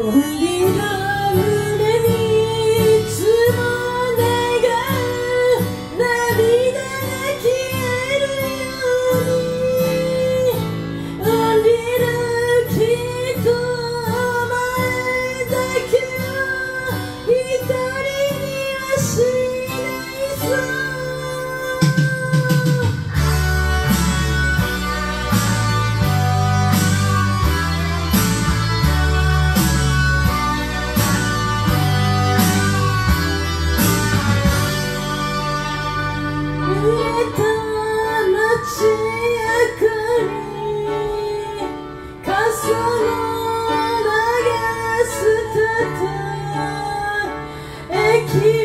또 keep